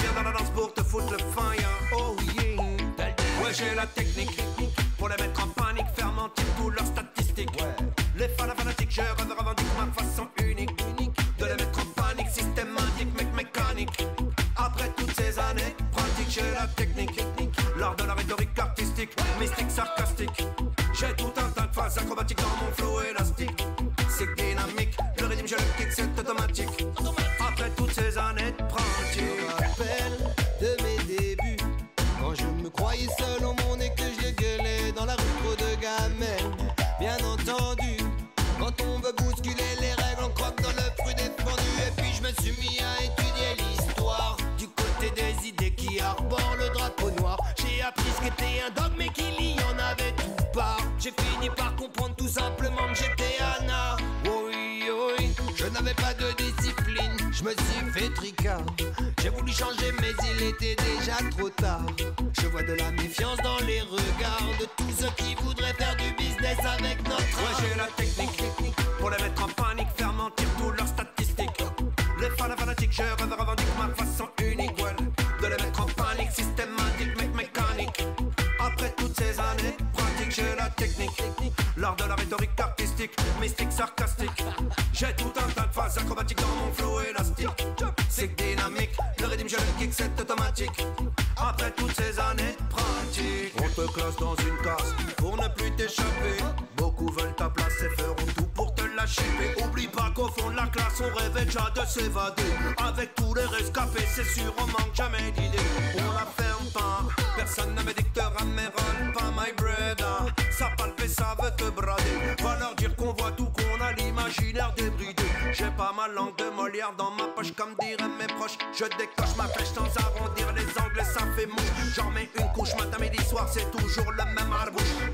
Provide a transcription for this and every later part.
viens dans la danse pour te foutre le fire. Oh yeah. Ouais, j'ai la technique pour les mettre en panique, faire mentir tous leurs statistiques. Les fans fanatiques, je revendique ma façon unique de les mettre en panique, systématique, mec mécanique. Après toutes ces années, pratique, j'ai la technique, l'art de la rhétorique artistique, mystique, sarcastique. J'ai tout un tas de phases acrobatiques dans mon flow élastique. C'est qu'était un dogme mais qu'il y en avait tout part J'ai fini par comprendre tout simplement que j'étais Anna Oui, oui, je n'avais pas de discipline. Je me suis fait tricard. J'ai voulu changer mais il était déjà trop tard. Je vois de la méfiance dans les regards De mystique, sarcastique. J'ai tout un tas de phases acrobatiques dans mon flow élastique. C'est dynamique, le rythme, je le kick, c'est automatique. Après toutes ces années, pratique. On te classe dans une case pour ne plus t'échapper. Beaucoup veulent ta place et feront tout pour te lâcher. Mais oublie pas qu'au fond de la classe, on rêvait déjà de s'évader. Avec tous les rescapés, c'est sûr, on manque jamais d'idées. On la ferme pas, personne ne me dictera mes rôles, pas my brother. Ça palpe ça veut te brader. J'ai pas ma langue de Molière dans ma poche, comme diraient mes proches. Je décoche ma flèche sans arrondir les angles, ça fait mouche. J'en mets une couche matin, midi, soir, c'est toujours le même arbouche.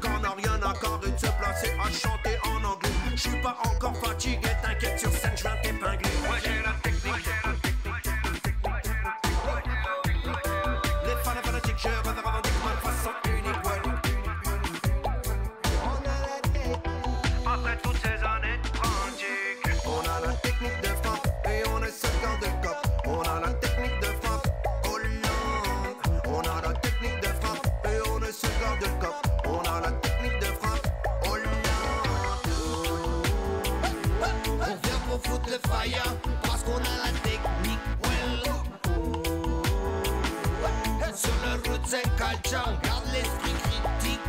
c'est colchon. Garde l'esprit critique.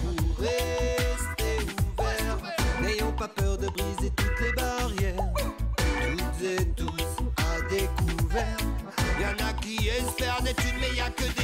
Pour rester ouvert, n'ayons pas peur de briser toutes les barrières. Toutes et tous à découvert. Y'en a qui espèrent d'être une, mais y'a que des